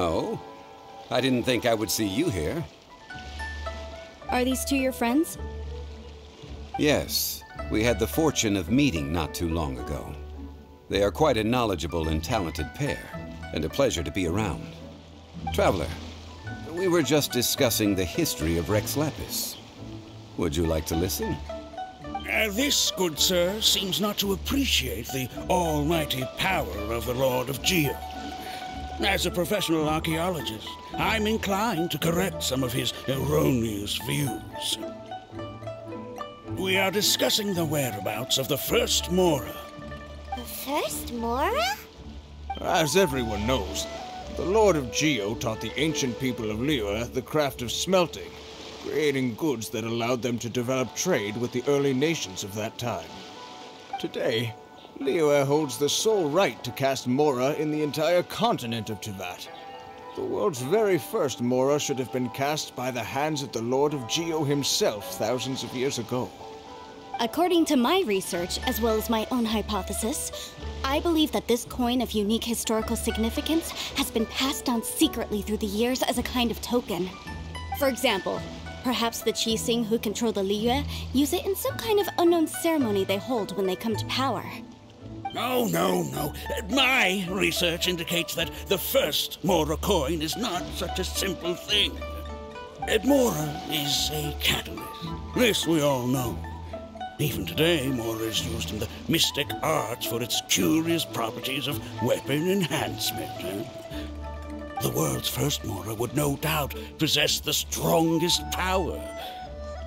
Oh? I didn't think I would see you here. Are these two your friends? Yes. We had the fortune of meeting not too long ago. They are quite a knowledgeable and talented pair, and a pleasure to be around. Traveler, we were just discussing the history of Rex Lapis. Would you like to listen? Uh, this, good sir, seems not to appreciate the almighty power of the Lord of Geo. As a professional archaeologist, I'm inclined to correct some of his erroneous views. We are discussing the whereabouts of the first Mora. The first Mora? As everyone knows, the Lord of Geo taught the ancient people of Liyue the craft of smelting, creating goods that allowed them to develop trade with the early nations of that time. Today, Liyue holds the sole right to cast Mora in the entire continent of Teyvat. The world's very first Mora should have been cast by the hands of the Lord of Geo himself thousands of years ago. According to my research, as well as my own hypothesis, I believe that this coin of unique historical significance has been passed down secretly through the years as a kind of token. For example, perhaps the Qixing who control the Liyue use it in some kind of unknown ceremony they hold when they come to power. No, no, no. My research indicates that the first Mora coin is not such a simple thing. Mora is a catalyst. This we all know. Even today, Mora is used in the mystic arts for its curious properties of weapon enhancement. The world's first Mora would no doubt possess the strongest power.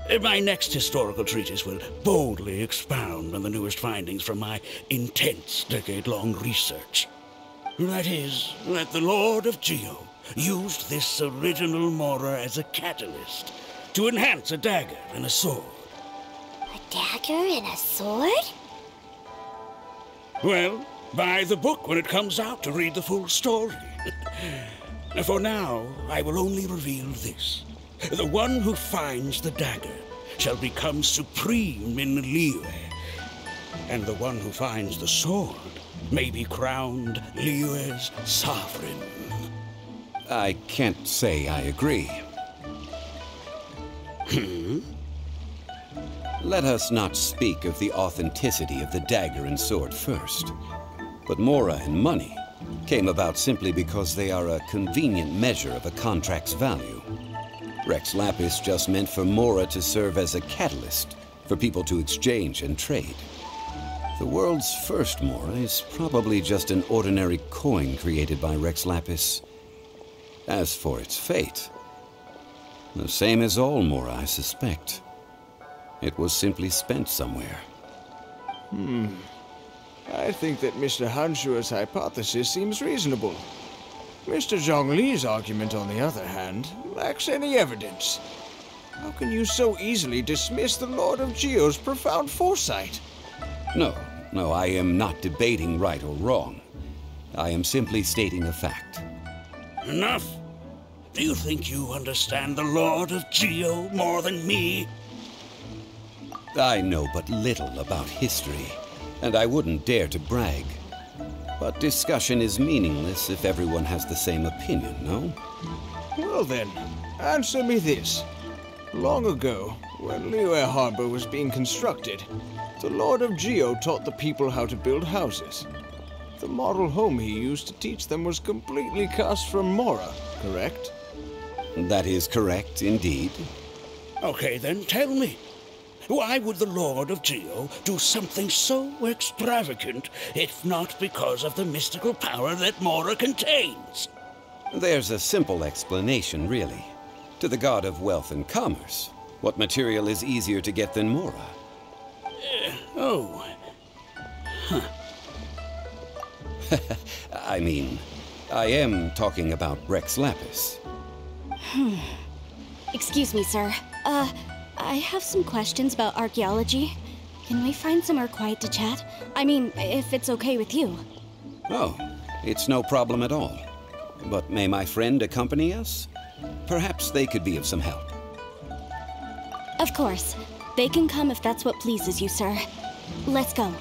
Eh, my next historical treatise will boldly expound on the newest findings from my intense decade-long research. That is, that the Lord of Geo used this original Mora as a catalyst to enhance a dagger and a sword A dagger and a sword? Well, buy the book when it comes out to read the full story. For now, I will only reveal this. The one who finds the dagger shall become supreme in Liyue. And the one who finds the sword may be crowned Liyue's sovereign. I can't say I agree. Hmm? Let us not speak of the authenticity of the dagger and sword first. But Mora and money came about simply because they are a convenient measure of a contract's value. Rex Lapis just meant for Mora to serve as a catalyst for people to exchange and trade. The world's first Mora is probably just an ordinary coin created by Rex Lapis. As for its fate, the same as all Mora, I suspect. It was simply spent somewhere. Hmm. I think that Mr. Hanshua's hypothesis seems reasonable. Mr. Zhongli's argument, on the other hand, lacks any evidence. How can you so easily dismiss the Lord of Geo's profound foresight? No, no, I am not debating right or wrong. I am simply stating a fact. Enough! Do you think you understand the Lord of Geo more than me? I know but little about history, and I wouldn't dare to brag. But discussion is meaningless if everyone has the same opinion, no? Well then, answer me this. Long ago, when Liyue Harbor was being constructed, the Lord of Geo taught the people how to build houses. The model home he used to teach them was completely cast from Mora, correct? That is correct, indeed. Okay, then tell me. Why would the Lord of Geo do something so extravagant if not because of the mystical power that Mora contains? There's a simple explanation, really. To the god of wealth and commerce, what material is easier to get than Mora? Uh, oh. Huh. I mean, I am talking about Rex Lapis. Hmm. Excuse me, sir. Uh, I have some questions about archaeology. Can we find somewhere quiet to chat? I mean, if it's okay with you. Oh, it's no problem at all. But may my friend accompany us? Perhaps they could be of some help. Of course. They can come if that's what pleases you, sir. Let's go.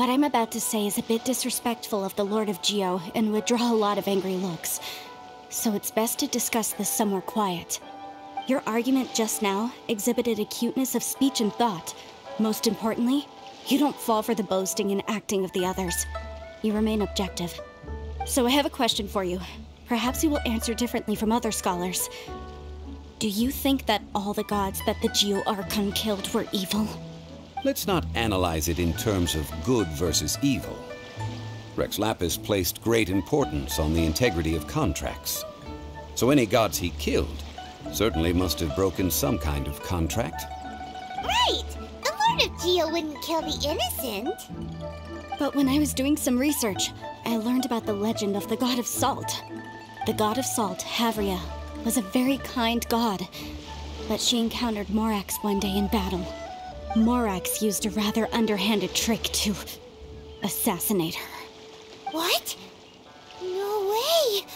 What I'm about to say is a bit disrespectful of the Lord of Geo and would draw a lot of angry looks. So it's best to discuss this somewhere quiet. Your argument just now exhibited acuteness of speech and thought. Most importantly, you don't fall for the boasting and acting of the others. You remain objective. So I have a question for you. Perhaps you will answer differently from other scholars. Do you think that all the gods that the Geo Archon killed were evil? Let's not analyze it in terms of good versus evil. Rex Lapis placed great importance on the integrity of contracts. So any gods he killed certainly must have broken some kind of contract. Right! The Lord of Geo wouldn't kill the innocent. But when I was doing some research, I learned about the legend of the god of salt. The god of salt, Havria, was a very kind god, but she encountered Morax one day in battle. Morax used a rather underhanded trick to assassinate her. What? No way!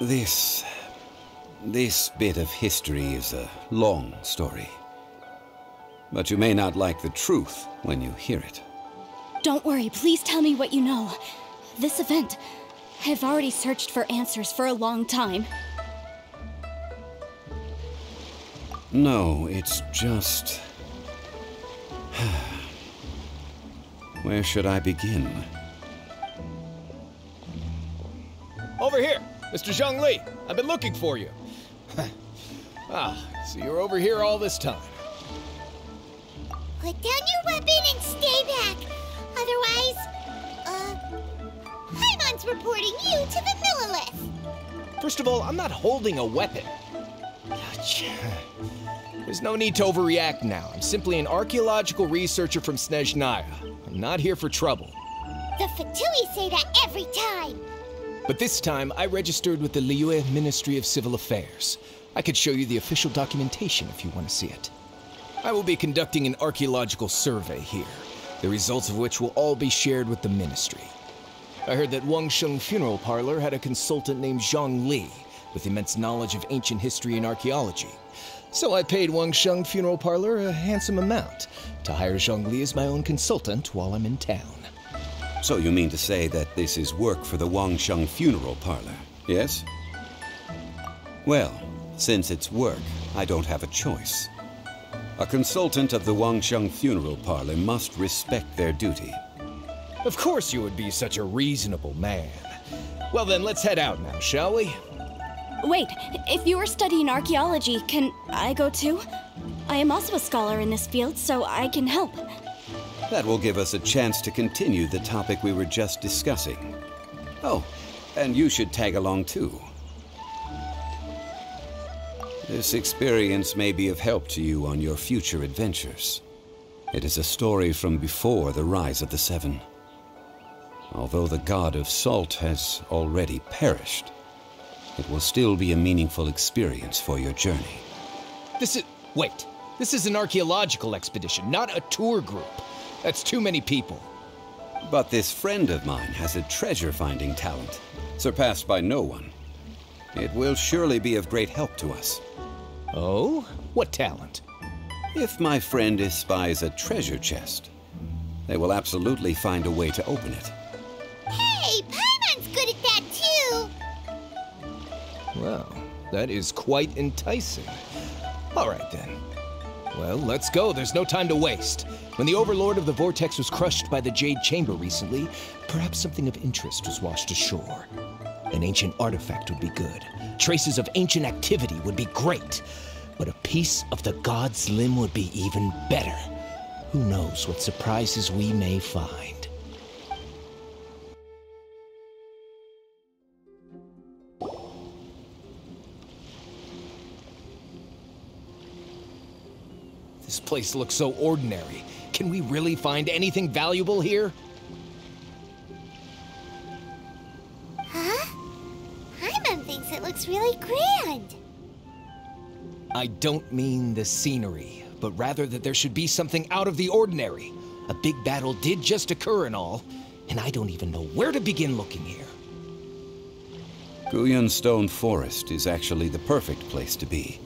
This. This bit of history is a long story. But you may not like the truth when you hear it. Don't worry, please tell me what you know. This event, I've already searched for answers for a long time. No, it's just. Where should I begin? Over here, Mr. Zhongli. I've been looking for you. ah, so you're over here all this time. Put down your weapon and stay back. Otherwise, uh, Paimon's reporting you to the Millelith. First of all, I'm not holding a weapon. There's no need to overreact now. I'm simply an archaeological researcher from Snezhnaya. I'm not here for trouble. The Fatui say that every time. But this time, I registered with the Liyue Ministry of Civil Affairs. I could show you the official documentation if you want to see it. I will be conducting an archaeological survey here, the results of which will all be shared with the ministry. I heard that Wangsheng Funeral Parlor had a consultant named Zhongli with immense knowledge of ancient history and archaeology. So I paid Wangsheng Funeral Parlor a handsome amount to hire Zhongli as my own consultant while I'm in town. So you mean to say that this is work for the Wangsheng Funeral Parlor, yes? Well, since it's work, I don't have a choice. A consultant of the Wangsheng Funeral Parlor must respect their duty. Of course you would be such a reasonable man. Well then, let's head out now, shall we? Wait, if you are studying archaeology, can I go too? I am also a scholar in this field, so I can help. That will give us a chance to continue the topic we were just discussing. Oh, and you should tag along too. This experience may be of help to you on your future adventures. It is a story from before the rise of the Seven. Although the god of salt has already perished, it will still be a meaningful experience for your journey. This is. Wait. This is an archaeological expedition, not a tour group. That's too many people. But this friend of mine has a treasure finding talent, surpassed by no one. It will surely be of great help to us. Oh? What talent? If my friend espies a treasure chest, they will absolutely find a way to open it. Hey, Paimon's Well, that is quite enticing. All right then. Well, let's go. There's no time to waste. When the Overlord of the Vortex was crushed by the Jade Chamber recently, perhaps something of interest was washed ashore. An ancient artifact would be good. Traces of ancient activity would be great. But a piece of the god's limb would be even better. Who knows what surprises we may find. This place looks so ordinary. Can we really find anything valuable here? Huh? Paimon thinks it looks really grand. I don't mean the scenery, but rather that there should be something out of the ordinary. A big battle did just occur and all, and I don't even know where to begin looking here. Guyun Stone Forest is actually the perfect place to be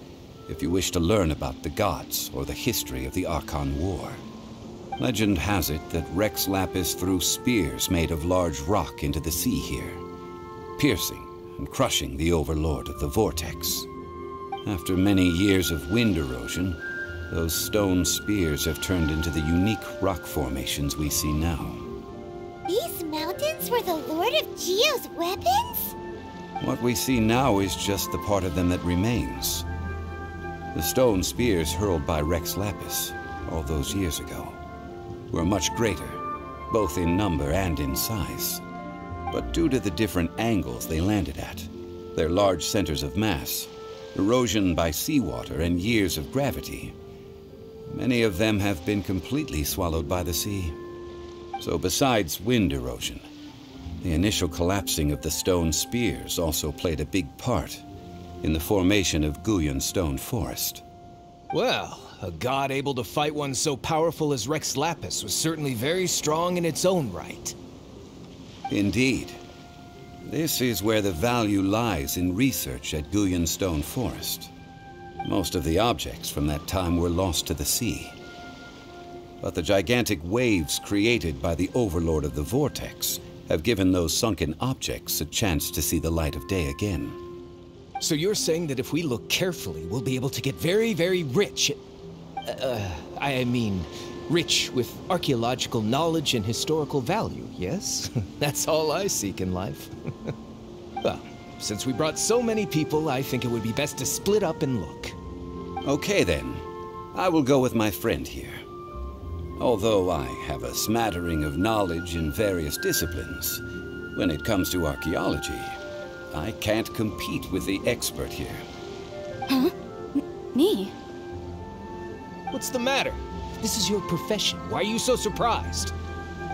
if you wish to learn about the gods or the history of the Archon War. Legend has it that Rex Lapis threw spears made of large rock into the sea here, piercing and crushing the overlord of the vortex. After many years of wind erosion, those stone spears have turned into the unique rock formations we see now. These mountains were the Lord of Geo's weapons? What we see now is just the part of them that remains. The stone spears hurled by Rex Lapis all those years ago were much greater, both in number and in size. But due to the different angles they landed at, their large centers of mass, erosion by seawater, and years of gravity, many of them have been completely swallowed by the sea. So besides wind erosion, the initial collapsing of the stone spears also played a big part in the formation of Guyun Stone Forest. Well, a god able to fight one so powerful as Rex Lapis was certainly very strong in its own right. Indeed. This is where the value lies in research at Guyun Stone Forest. Most of the objects from that time were lost to the sea. But the gigantic waves created by the Overlord of the Vortex have given those sunken objects a chance to see the light of day again. So you're saying that if we look carefully, we'll be able to get very, very rich uh, I mean, rich with archaeological knowledge and historical value, yes? That's all I seek in life. well, since we brought so many people, I think it would be best to split up and look. Okay then. I will go with my friend here. Although I have a smattering of knowledge in various disciplines, when it comes to archaeology, I can't compete with the expert here. Huh? M me? What's the matter? This is your profession. Why are you so surprised?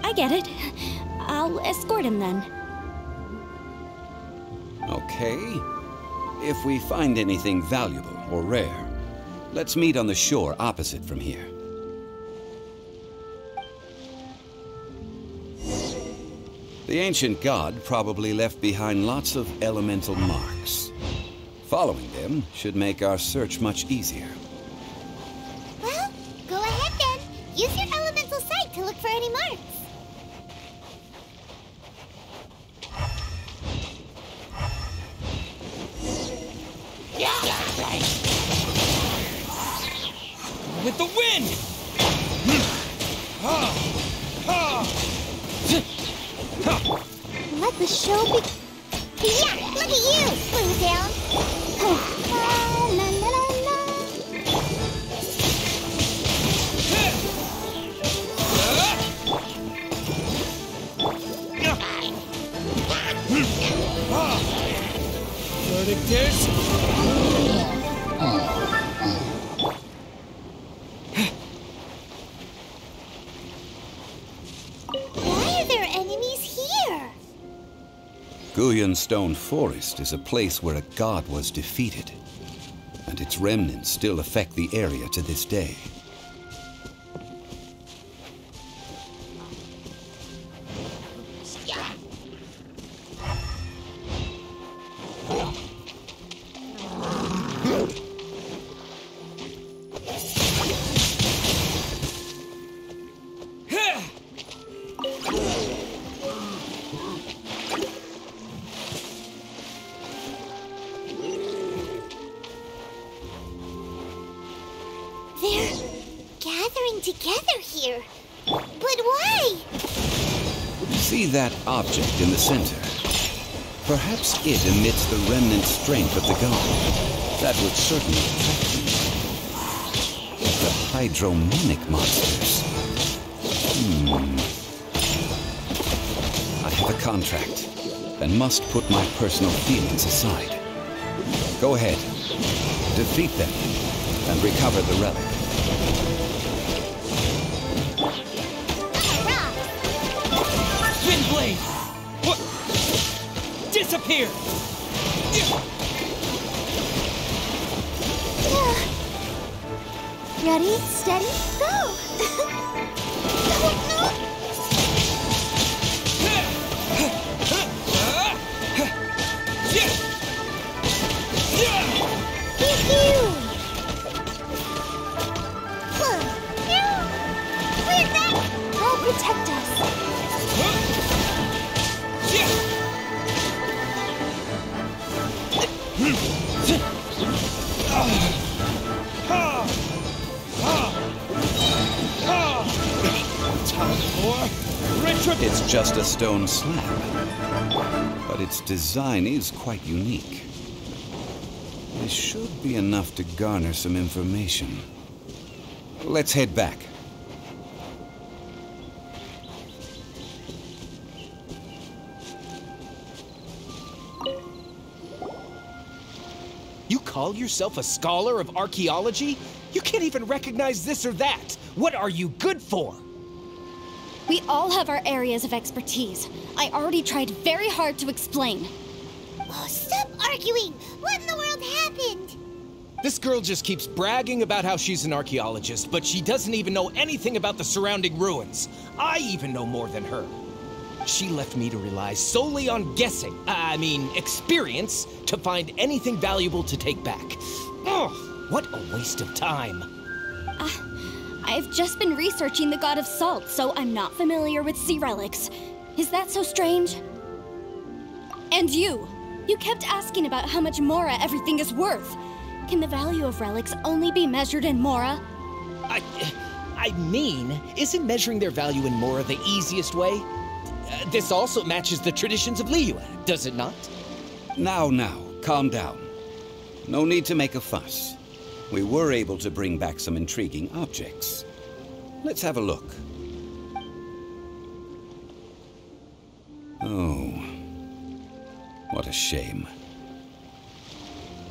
I get it. I'll escort him then. Okay. If we find anything valuable or rare, let's meet on the shore opposite from here. The ancient god probably left behind lots of elemental marks. Following them should make our search much easier. with Stone Forest is a place where a god was defeated, and its remnants still affect the area to this day. It emits the remnant strength of the god. That would certainly attract them. The hydromonic monsters. Hmm. I have a contract and must put my personal feelings aside. Go ahead. Defeat them and recover the relic. Disappear! Ready, steady, go! Oh, Where'd that just a stone slab, but its design is quite unique. This should be enough to garner some information. Let's head back. You call yourself a scholar of archaeology? You can't even recognize this or that. What are you good for? We all have our areas of expertise. I already tried very hard to explain. Oh, stop arguing! What in the world happened? This girl just keeps bragging about how she's an archaeologist, but she doesn't even know anything about the surrounding ruins. I even know more than her. She left me to rely solely on guessing, I mean, experience, to find anything valuable to take back. Ugh, what a waste of time. Ah, I've just been researching the god of salt, so I'm not familiar with sea relics. Is that so strange? And you! You kept asking about how much Mora everything is worth. Can the value of relics only be measured in Mora? I, I mean, isn't measuring their value in Mora the easiest way? Uh, this also matches the traditions of Liyue, does it not? Now, now, calm down. No need to make a fuss. We were able to bring back some intriguing objects. Let's have a look. Oh, what a shame.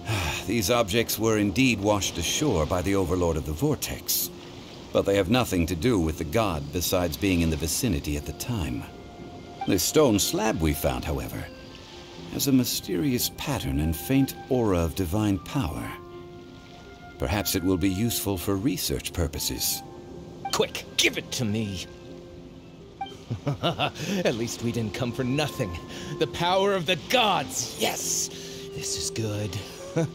Ah, these objects were indeed washed ashore by the Overlord of the Vortex, but they have nothing to do with the god besides being in the vicinity at the time. This stone slab we found, however, has a mysterious pattern and faint aura of divine power. Perhaps it will be useful for research purposes. Quick, give it to me. At least we didn't come for nothing. The power of the gods, yes! This is good.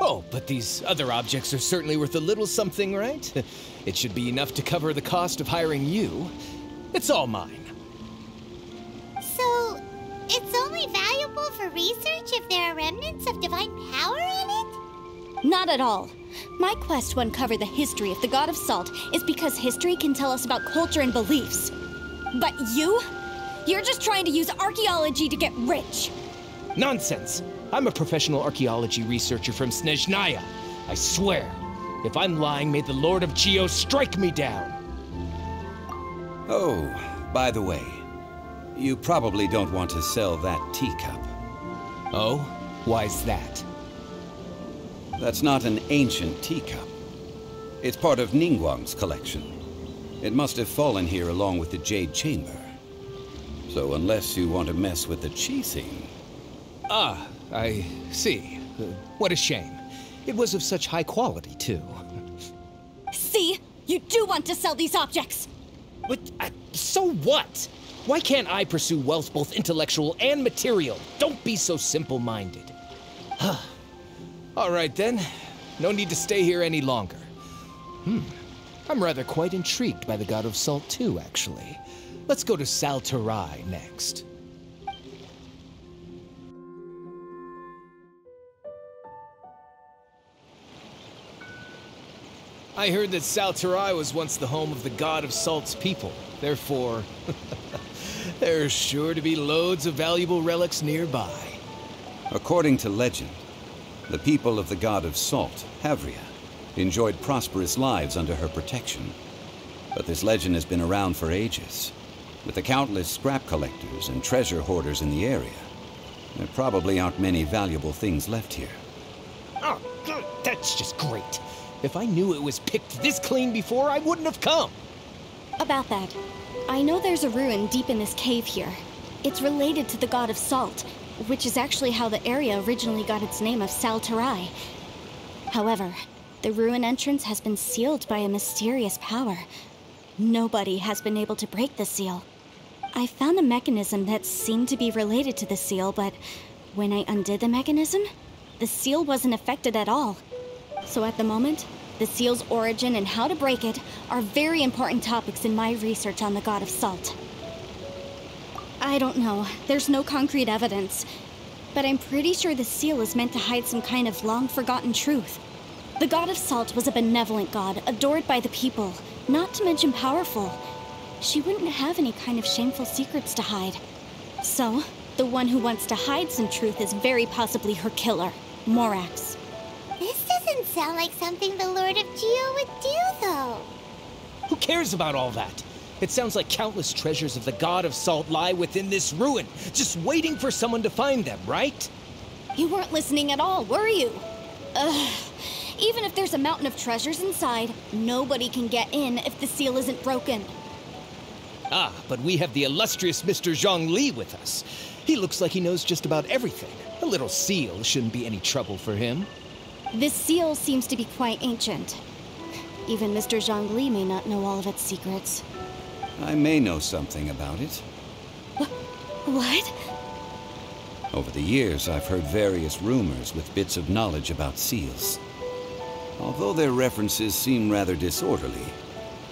oh, but these other objects are certainly worth a little something, right? It should be enough to cover the cost of hiring you. It's all mine. So, it's only valuable for research if there are remnants of divine power in it? Not at all. My quest to uncover the history of the God of Salt is because history can tell us about culture and beliefs. But you? You're just trying to use archaeology to get rich. Nonsense! I'm a professional archaeology researcher from Snezhnaya. I swear, if I'm lying, may the Lord of Geo strike me down. Oh, by the way, you probably don't want to sell that teacup. Oh? Why's that? That's not an ancient teacup. It's part of Ningguang's collection. It must have fallen here along with the Jade Chamber. So unless you want to mess with the Qixing... Ah, I see. What a shame. It was of such high quality, too. See? You do want to sell these objects! But, uh, so what? Why can't I pursue wealth both intellectual and material? Don't be so simple-minded. All right, then. No need to stay here any longer. Hmm. I'm rather quite intrigued by the God of Salt, too, actually. Let's go to Sal Terrae next. I heard that Sal Terrae was once the home of the God of Salt's people. Therefore, there's sure to be loads of valuable relics nearby. According to legend, the people of the god of salt, Havria, enjoyed prosperous lives under her protection. But this legend has been around for ages. With the countless scrap collectors and treasure hoarders in the area, there probably aren't many valuable things left here. Oh. That's just great. If I knew it was picked this clean before, I wouldn't have come. About that, I know there's a ruin deep in this cave here. It's related to the god of salt, which is actually how the area originally got its name of Sal Terrae. However, the ruin entrance has been sealed by a mysterious power. Nobody has been able to break the seal. I found a mechanism that seemed to be related to the seal, but when I undid the mechanism, the seal wasn't affected at all. So at the moment, the seal's origin and how to break it are very important topics in my research on the God of Salt. I don't know, there's no concrete evidence, but I'm pretty sure the seal is meant to hide some kind of long forgotten truth. The God of Salt was a benevolent god, adored by the people, not to mention powerful. she wouldn't have any kind of shameful secrets to hide. So, the one who wants to hide some truth is very possibly her killer, Morax. This doesn't sound like something the Lord of Geo would do, though. Who cares about all that? It sounds like countless treasures of the God of Salt lie within this ruin, just waiting for someone to find them, right? You weren't listening at all, were you? Ugh. Even if there's a mountain of treasures inside, nobody can get in if the seal isn't broken. Ah, but we have the illustrious Mr. Zhongli with us. He looks like he knows just about everything. A little seal shouldn't be any trouble for him. This seal seems to be quite ancient. Even Mr. Zhongli may not know all of its secrets. I may know something about it. What? Over the years, I've heard various rumors with bits of knowledge about seals. Although their references seem rather disorderly,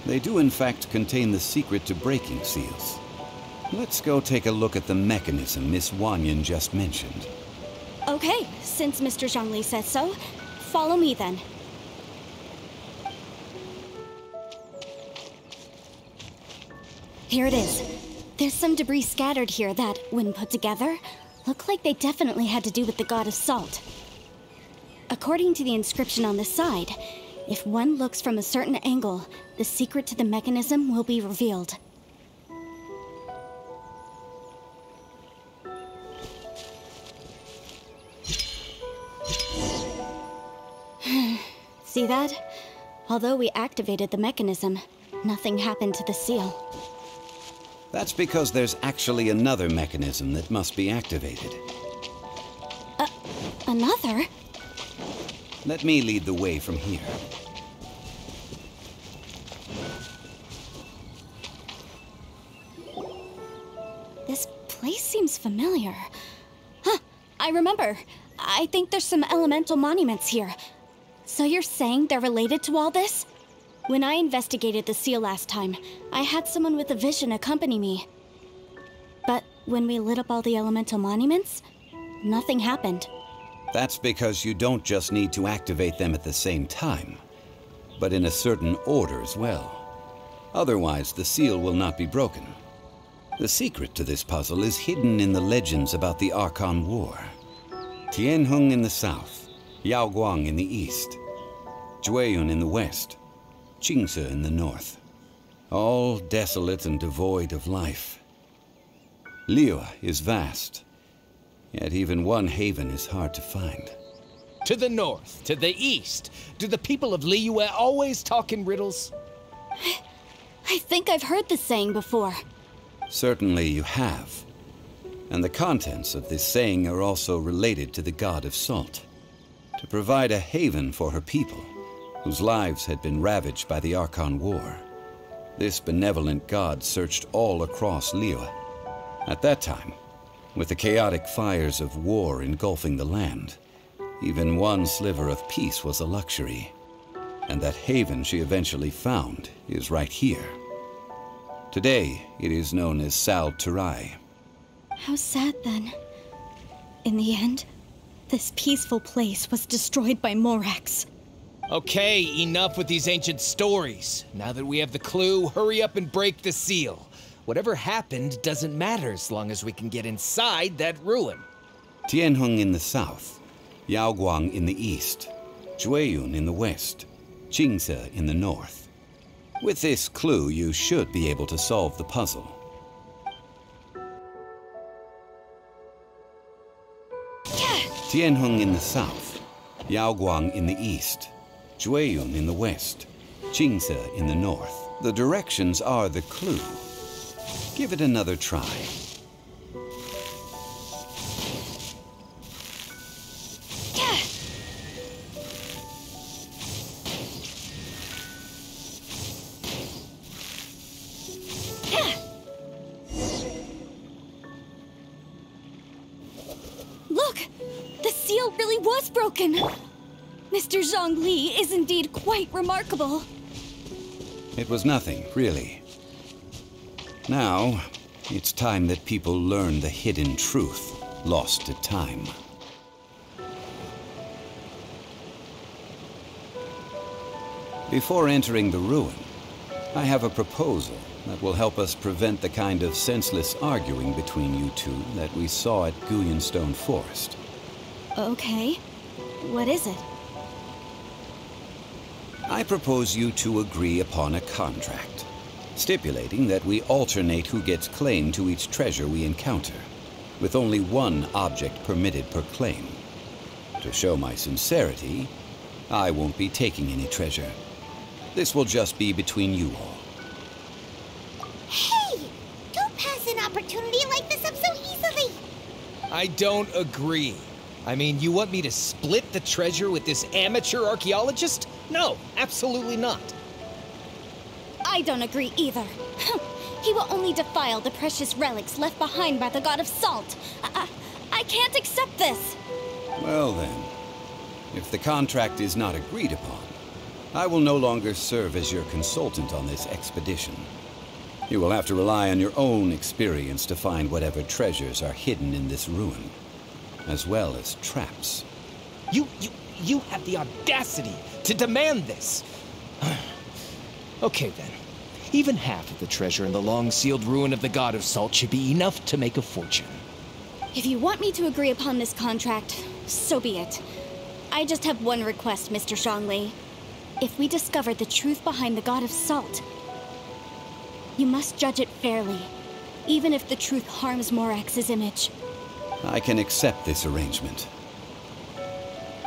they do in fact contain the secret to breaking seals. Let's go take a look at the mechanism Miss Wanyan just mentioned. Okay, since Mr. Zhongli says so, follow me then. Here it is. There's some debris scattered here that, when put together, look like they definitely had to do with the god of salt. According to the inscription on the side, if one looks from a certain angle, the secret to the mechanism will be revealed. See that? Although we activated the mechanism, nothing happened to the seal. That's because there's actually another mechanism that must be activated. Uh, another? Let me lead the way from here. This place seems familiar. Huh, I remember. I think there's some elemental monuments here. So you're saying they're related to all this? When I investigated the seal last time, I had someone with a vision accompany me. But when we lit up all the elemental monuments, nothing happened. That's because you don't just need to activate them at the same time, but in a certain order as well. Otherwise, the seal will not be broken. The secret to this puzzle is hidden in the legends about the Archon War. Tianheng in the south, Yaoguang in the east, Jueyun in the west, Qingce in the north. All desolate and devoid of life. Liyue is vast, yet even one haven is hard to find. To the north, to the east. Do the people of Liyue always talk in riddles? I think I've heard this saying before. Certainly you have. And the contents of this saying are also related to the god of salt. To provide a haven for her people, whose lives had been ravaged by the Archon War. This benevolent god searched all across Liyue. At that time, with the chaotic fires of war engulfing the land, even one sliver of peace was a luxury. And that haven she eventually found is right here. Today, it is known as Sal Terrae. How sad then. In the end, this peaceful place was destroyed by Morax. Okay, enough with these ancient stories. Now that we have the clue, hurry up and break the seal. Whatever happened doesn't matter as long as we can get inside that ruin. Tianheng in the south, Yaoguang in the east, Jueyun in the west, Qingce in the north. With this clue, you should be able to solve the puzzle. Tianheng in the south, Yaoguang in the east, Jueyun in the west, Qingce in the north. The directions are the clue. Give it another try. Indeed quite remarkable. It was nothing, really. Now, it's time that people learn the hidden truth lost to time. Before entering the ruin, I have a proposal that will help us prevent the kind of senseless arguing between you two that we saw at Guyun Stone Forest. Okay. What is it? I propose you two agree upon a contract, stipulating that we alternate who gets claim to each treasure we encounter, with only one object permitted per claim. To show my sincerity, I won't be taking any treasure. This will just be between you all. Hey! Don't pass an opportunity like this up so easily! I don't agree. I mean, you want me to split the treasure with this amateur archaeologist? No, absolutely not. I don't agree either. he will only defile the precious relics left behind by the god of salt. I, I, I can't accept this. Well then, if the contract is not agreed upon, I will no longer serve as your consultant on this expedition. You will have to rely on your own experience to find whatever treasures are hidden in this ruin, as well as traps. You, you, you have the audacity to demand this. okay then. Even half of the treasure in the long-sealed ruin of the God of Salt should be enough to make a fortune. If you want me to agree upon this contract, so be it. I just have one request, Mr. Zhongli. If we discover the truth behind the God of Salt, you must judge it fairly, even if the truth harms Morax's image. I can accept this arrangement.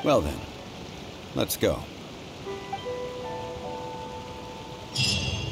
Well then, let's go. Are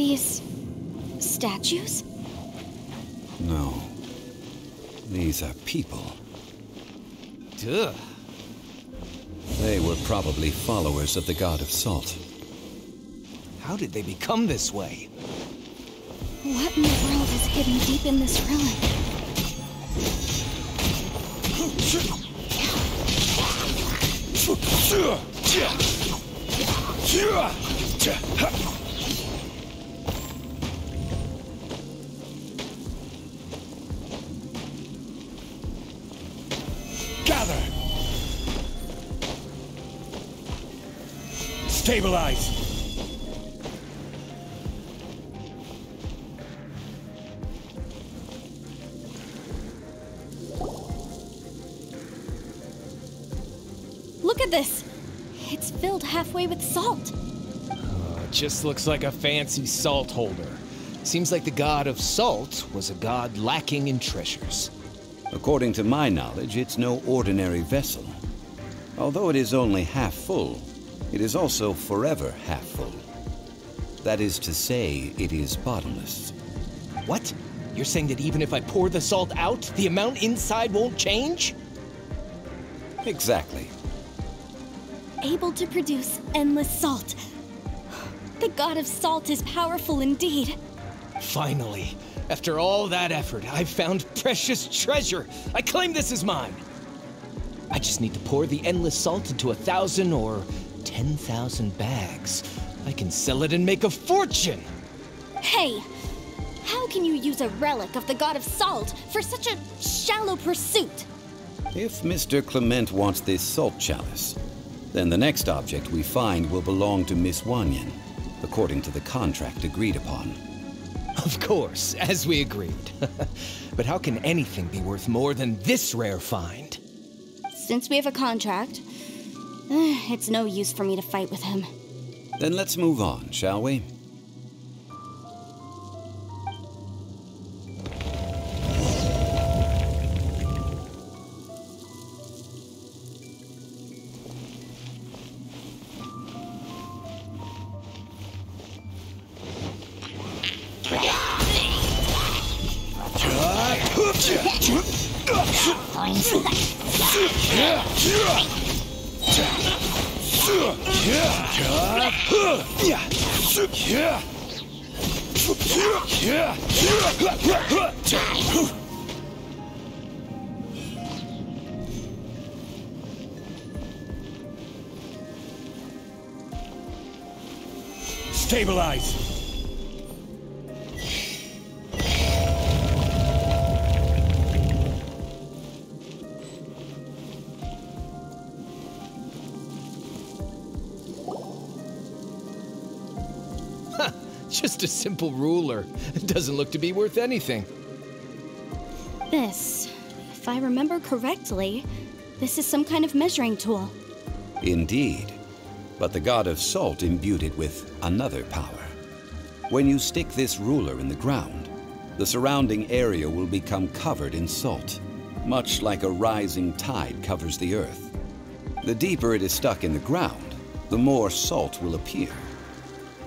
these statues? No. These are people. Duh. They were probably followers of the God of Salt. How did they become this way? What in the world is hidden deep in this ruin? Stabilize! Look at this! It's filled halfway with salt. It just looks like a fancy salt holder. Seems like the god of salt was a god lacking in treasures. According to my knowledge, it's no ordinary vessel. Although it is only half full, it is also forever half full. That is to say, it is bottomless. What? You're saying that even if I pour the salt out, the amount inside won't change? Exactly. Able to produce endless salt. The god of salt is powerful indeed. Finally, after all that effort, I've found precious treasure. I claim this as mine. I just need to pour the endless salt into a thousand or ten thousand bags. I can sell it and make a fortune. Hey! How can you use a relic of the god of salt for such a shallow pursuit? If Mr. Clement wants this salt chalice, then the next object we find will belong to Miss Wanyan, according to the contract agreed upon. Of course, as we agreed. but how can anything be worth more than this rare find? Since we have a contract, it's no use for me to fight with him. Then let's move on, shall we? Stabilize! Just a simple ruler. It doesn't look to be worth anything. This, if I remember correctly, this is some kind of measuring tool. Indeed. But the god of salt imbued it with another power. When you stick this ruler in the ground, the surrounding area will become covered in salt, much like a rising tide covers the earth. The deeper it is stuck in the ground, the more salt will appear.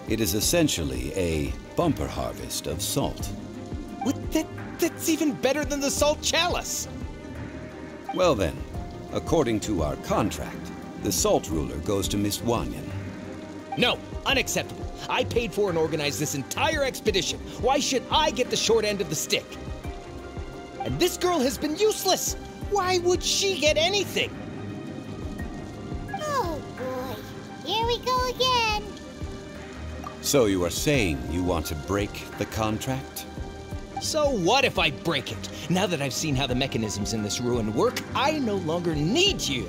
It is essentially a bumper harvest of salt. What? That, that's even better than the salt chalice! Well then, according to our contract, the salt ruler goes to Miss Wanyan. No, unacceptable. I paid for and organized this entire expedition. Why should I get the short end of the stick? And this girl has been useless. Why would she get anything? Oh boy. Here we go again. So you are saying you want to break the contract? So what if I break it? Now that I've seen how the mechanisms in this ruin work, I no longer need you.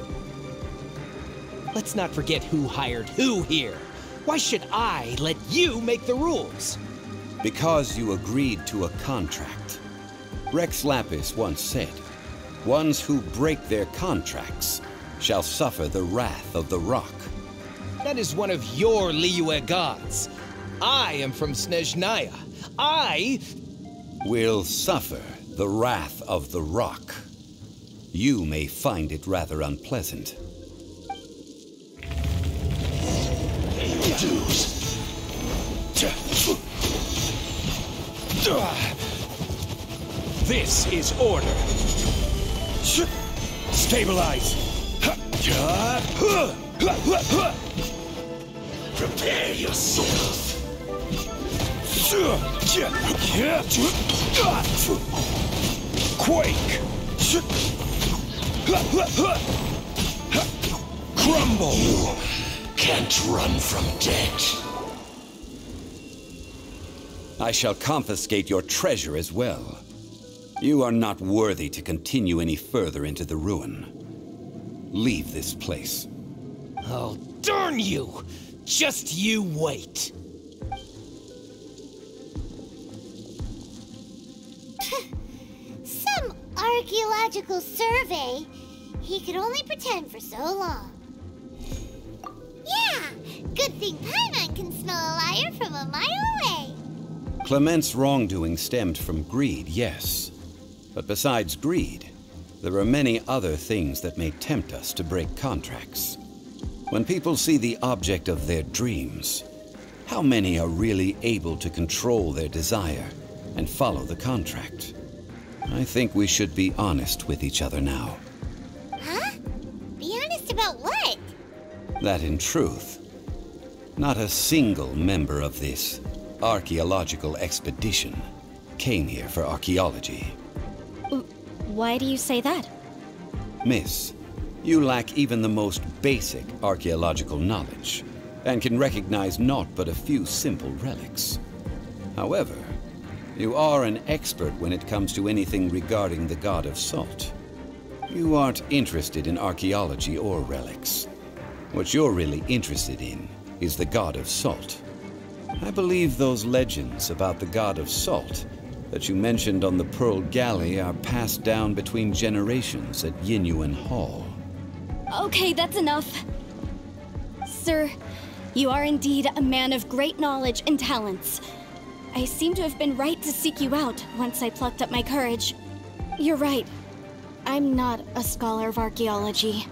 Let's not forget who hired who here. Why should I let you make the rules? Because you agreed to a contract. Rex Lapis once said, Ones who break their contracts shall suffer the wrath of the rock. That is one of your Liyue gods. I am from Snezhnaya. I Will suffer the wrath of the rock. You may find it rather unpleasant. This is order. Stabilize. Prepare yourself. Quake. Crumble. Can't run from death. I shall confiscate your treasure as well. You are not worthy to continue any further into the ruin. Leave this place. Oh, darn you! Just you wait. Archaeological survey. He could only pretend for so long. Yeah, good thing Paimon can smell a liar from a mile away. Clement's wrongdoing stemmed from greed, yes. But besides greed, there are many other things that may tempt us to break contracts. When people see the object of their dreams, how many are really able to control their desire and follow the contract? I think we should be honest with each other now. Huh? Be honest about what? That in truth, not a single member of this archaeological expedition came here for archaeology. Why do you say that? Miss, you lack even the most basic archaeological knowledge and can recognize naught but a few simple relics. However, you are an expert when it comes to anything regarding the god of salt. You aren't interested in archaeology or relics. What you're really interested in is the god of salt. I believe those legends about the god of salt that you mentioned on the Pearl Galley are passed down between generations at Yinyuan Hall. Okay, that's enough. Sir, you are indeed a man of great knowledge and talents. I seem to have been right to seek you out once I plucked up my courage. You're right. I'm not a scholar of archaeology.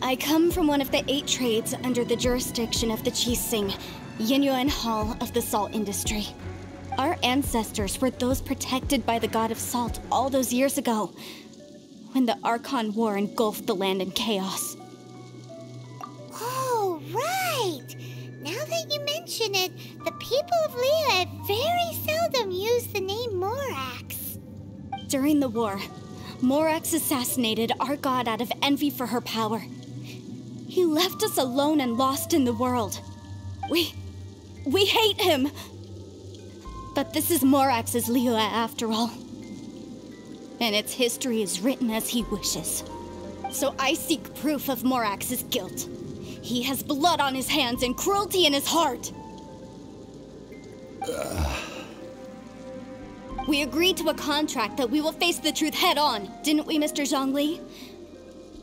I come from one of the eight trades under the jurisdiction of the Qixing, Yinyuan Hall of the salt industry. Our ancestors were those protected by the god of salt all those years ago, when the Archon War engulfed the land in chaos. Oh, right! Now that you mention it, the people of Liyue very seldom use the name Morax. During the war, Morax assassinated our god out of envy for her power. He left us alone and lost in the world. We. we hate him! But this is Morax's Liyue after all. And its history is written as he wishes. So I seek proof of Morax's guilt. He has blood on his hands and cruelty in his heart. We agreed to a contract that we will face the truth head on, didn't we, Mr. Zhongli?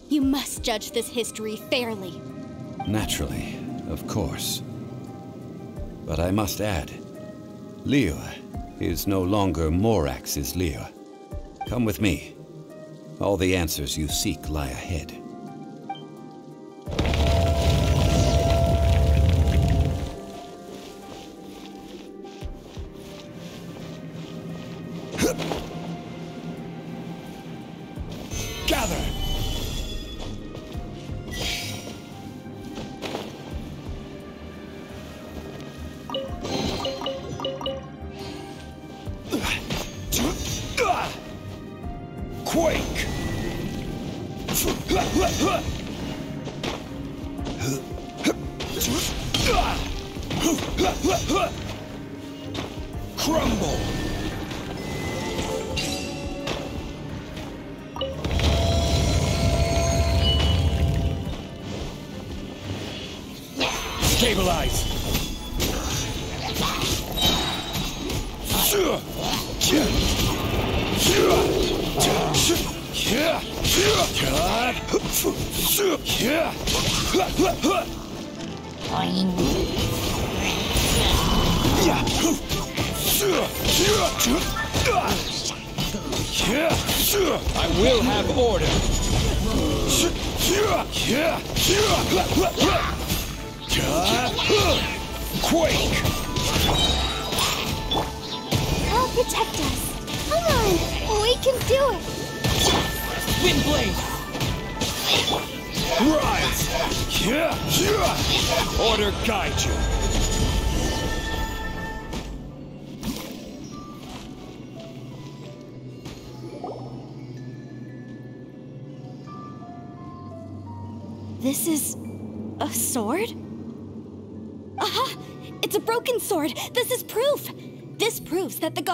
You must judge this history fairly. Naturally, of course. But I must add, Liyue is no longer Morax's Liyue. Come with me. All the answers you seek lie ahead. Crumble!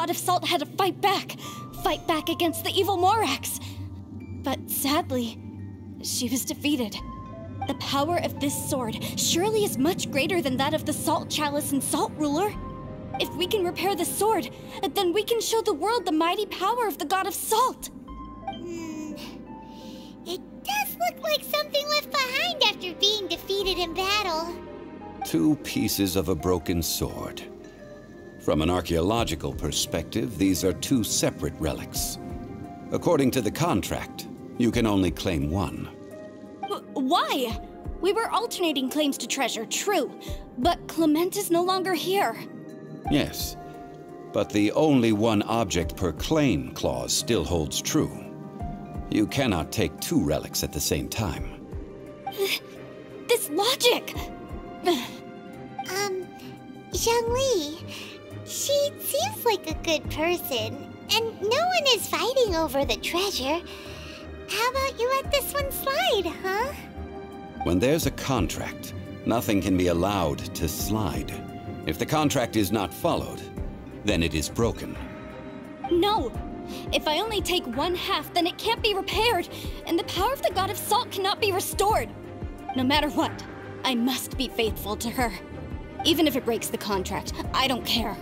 god of salt had to fight back. Fight back against the evil Morax. But sadly, she was defeated. The power of this sword surely is much greater than that of the Salt Chalice and Salt Ruler. If we can repair the sword, then we can show the world the mighty power of the god of salt. Hmm. It does look like something left behind after being defeated in battle. Two pieces of a broken sword. From an archaeological perspective, these are two separate relics. According to the contract, you can only claim one. W- why? We were alternating claims to treasure, true, but Clement is no longer here. Yes, but the only one object per claim clause still holds true. You cannot take two relics at the same time. This logic! Um, Zhongli, she seems like a good person, and no one is fighting over the treasure. How about you let this one slide, huh? When there's a contract, nothing can be allowed to slide. If the contract is not followed, then it is broken. No! If I only take one half, then it can't be repaired, and the power of the God of Salt cannot be restored. No matter what, I must be faithful to her. Even if it breaks the contract, I don't care.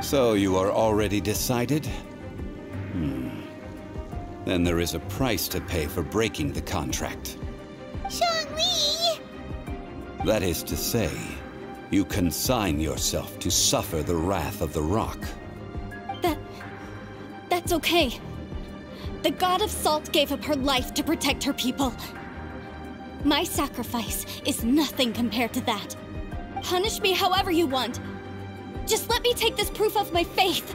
So you are already decided? Hmm. Then there is a price to pay for breaking the contract. Zhongli! That is to say, you consign yourself to suffer the wrath of the rock. That. That's okay. The God of Salt gave up her life to protect her people. My sacrifice is nothing compared to that. Punish me however you want. Just let me take this proof of my faith.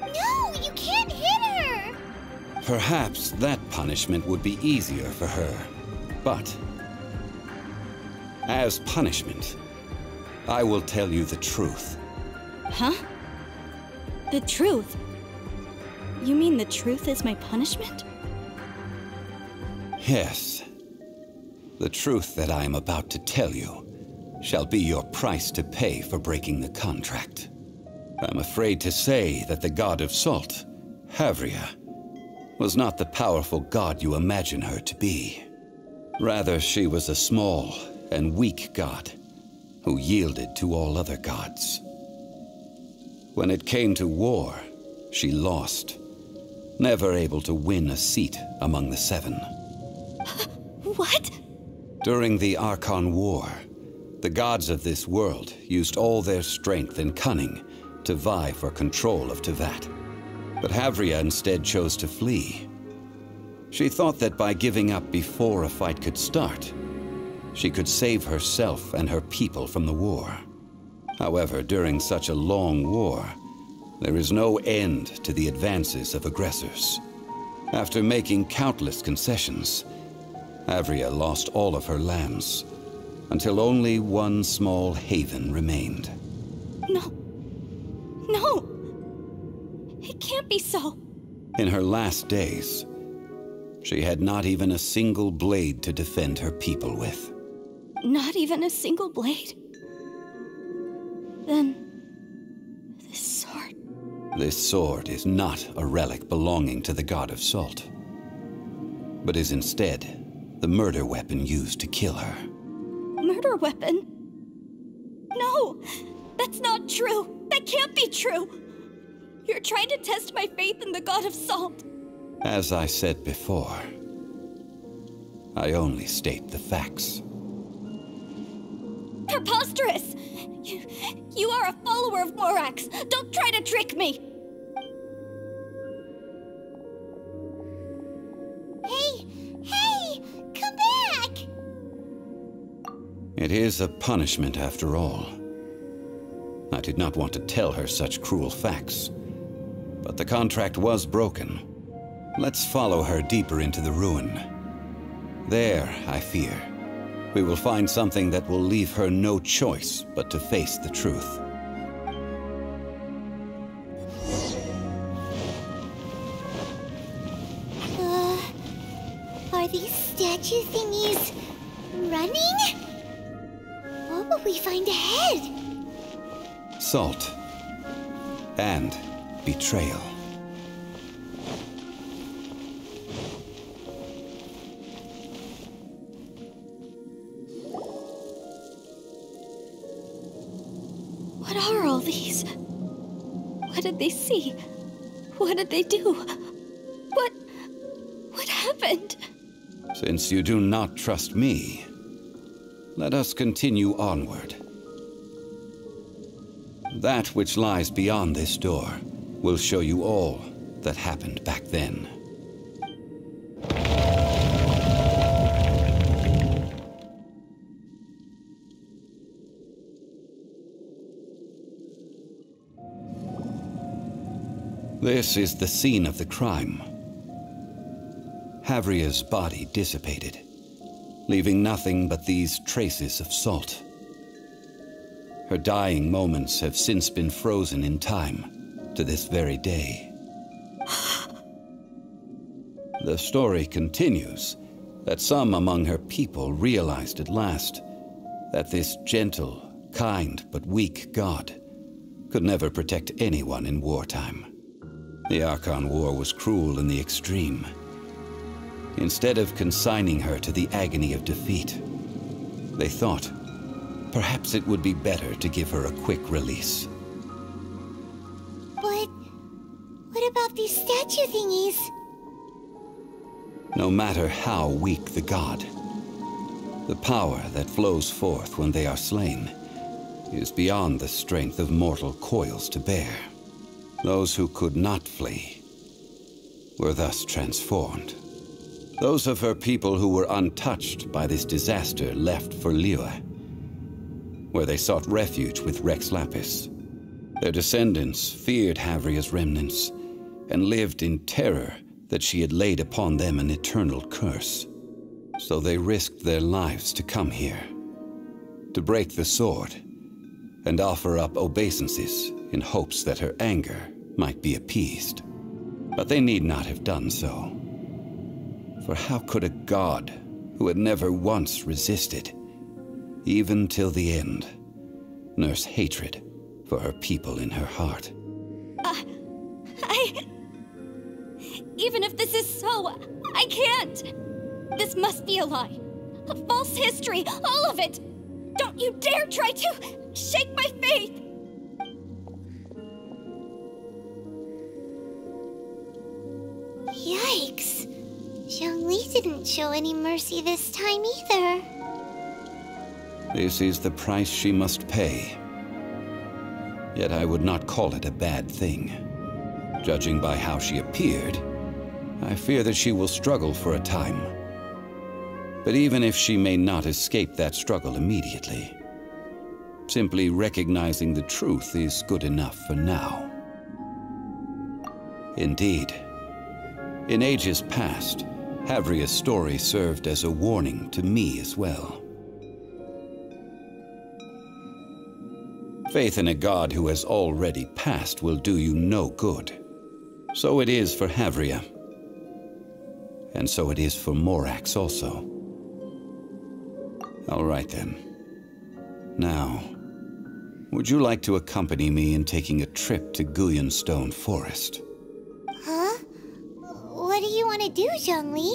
No, you can't hit her! Perhaps that punishment would be easier for her. But, as punishment, I will tell you the truth. Huh? The truth? You mean the truth is my punishment? Yes. The truth that I am about to tell you shall be your price to pay for breaking the contract. I'm afraid to say that the god of salt, Havria, was not the powerful god you imagine her to be. Rather, she was a small and weak god who yielded to all other gods. When it came to war, she lost, never able to win a seat among the Seven. What? During the Archon War, the gods of this world used all their strength and cunning to vie for control of Teyvat. But Havria instead chose to flee. She thought that by giving up before a fight could start, she could save herself and her people from the war. However, during such a long war, there is no end to the advances of aggressors. After making countless concessions, Havria lost all of her lands, until only one small haven remained. No. No! It can't be so. In her last days, she had not even a single blade to defend her people with. Not even a single blade? Then. this sword. This sword is not a relic belonging to the god of salt, but is instead the murder weapon used to kill her. Murder weapon? No! That's not true! That can't be true! You're trying to test my faith in the god of salt! As I said before, I only state the facts. Preposterous! You, you are a follower of Morax! Don't try to trick me! Is a punishment after all. I did not want to tell her such cruel facts, but the contract was broken. Let's follow her deeper into the ruin. There, I fear, we will find something that will leave her no choice but to face the truth. Uh, are these statue thingies running? We find ahead? Salt and betrayal. What are all these? What did they see? What did they do? What. What happened? Since you do not trust me, let us continue onward. That which lies beyond this door will show you all that happened back then. This is the scene of the crime. Havria's body dissipated, leaving nothing but these traces of salt. Her dying moments have since been frozen in time to this very day. The story continues that some among her people realized at last that this gentle, kind, but weak god could never protect anyone in wartime. The Archon War was cruel in the extreme. Instead of consigning her to the agony of defeat, they thought perhaps it would be better to give her a quick release. But what about these statue thingies? No matter how weak the god, the power that flows forth when they are slain is beyond the strength of mortal coils to bear. Those who could not flee were thus transformed. Those of her people who were untouched by this disaster left for Liyue, where they sought refuge with Rex Lapis. Their descendants feared Havria's remnants and lived in terror that she had laid upon them an eternal curse. So they risked their lives to come here, to break the sword, and offer up obeisances in hopes that her anger might be appeased. But they need not have done so. For how could a god who had never once resisted, even till the end, nurse hatred for her people in her heart? Uh, I. Even if this is so, I can't! This must be a lie. A false history, all of it! Don't you dare try to shake my faith! Zhongli didn't show any mercy this time either. This is the price she must pay. Yet I would not call it a bad thing. Judging by how she appeared, I fear that she will struggle for a time. But even if she may not escape that struggle immediately, simply recognizing the truth is good enough for now. Indeed, in ages past, Havria's story served as a warning to me as well. Faith in a god who has already passed will do you no good. So it is for Havria. And so it is for Morax also. All right then. Now, would you like to accompany me in taking a trip to Guyun Stone Forest? To do, Zhongli?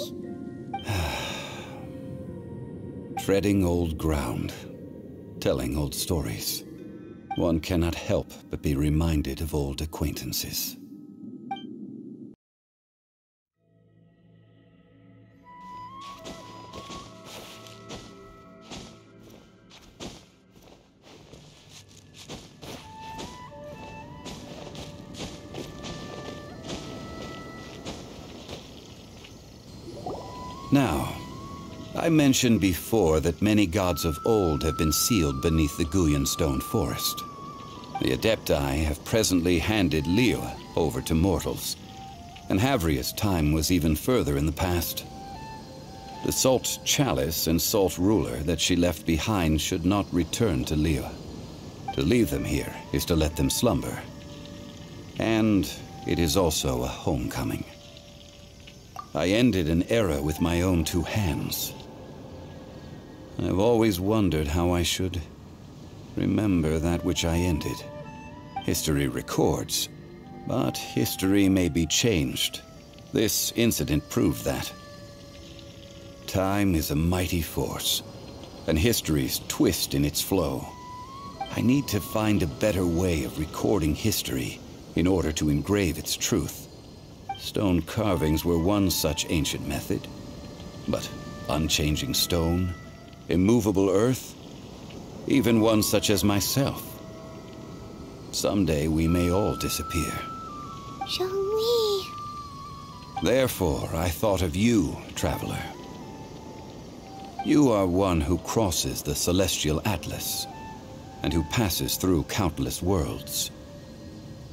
Treading old ground, telling old stories. One cannot help but be reminded of old acquaintances. Mentioned before that many gods of old have been sealed beneath the Guyun Stone forest. The Adepti have presently handed Liyue over to mortals, and Havria's time was even further in the past. The Salt Chalice and Salt Ruler that she left behind should not return to Liyue. To leave them here is to let them slumber. And it is also a homecoming. I ended an era with my own two hands. I've always wondered how I should remember that which I ended. History records, but history may be changed. This incident proved that. Time is a mighty force, and history's twist in its flow. I need to find a better way of recording history in order to engrave its truth. Stone carvings were one such ancient method. But unchanging stone, immovable earth, even one such as myself. Someday we may all disappear. Zhongli. Therefore, I thought of you, traveler. You are one who crosses the celestial atlas, and who passes through countless worlds.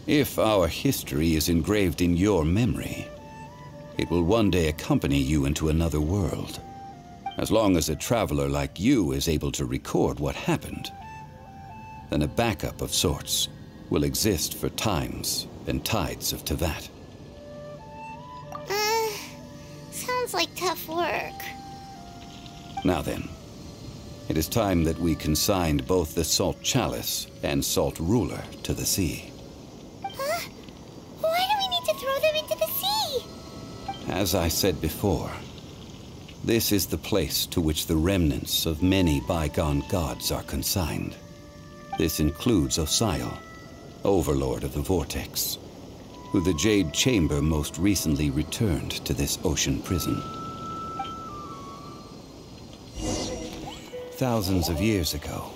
If our history is engraved in your memory, it will one day accompany you into another world. As long as a traveler like you is able to record what happened, then a backup of sorts will exist for times and tides of Teyvat. Uh, sounds like tough work. Now then, it is time that we consigned both the Salt Chalice and Salt Ruler to the sea. Why do we need to throw them into the sea? As I said before, this is the place to which the remnants of many bygone gods are consigned. This includes Osial, Overlord of the Vortex, who the Jade Chamber most recently returned to this ocean prison. Thousands of years ago,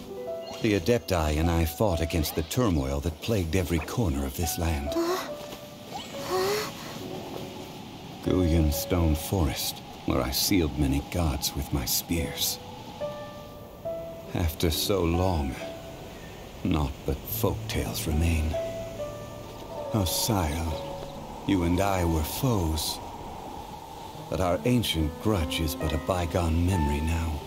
the Adepti and I fought against the turmoil that plagued every corner of this land. Guyun Stone Forest, where I sealed many gods with my spears. After so long, Naught but folk tales remain. Oh, sire, you and I were foes. But our ancient grudge is but a bygone memory now.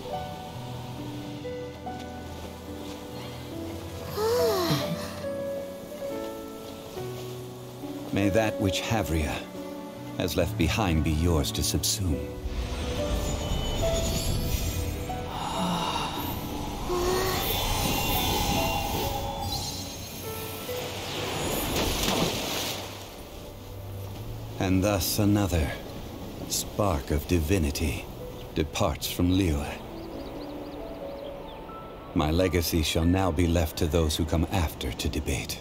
May that which Havria has left behind be yours to subsume. And thus another spark of divinity departs from Liyue. My legacy shall now be left to those who come after to debate.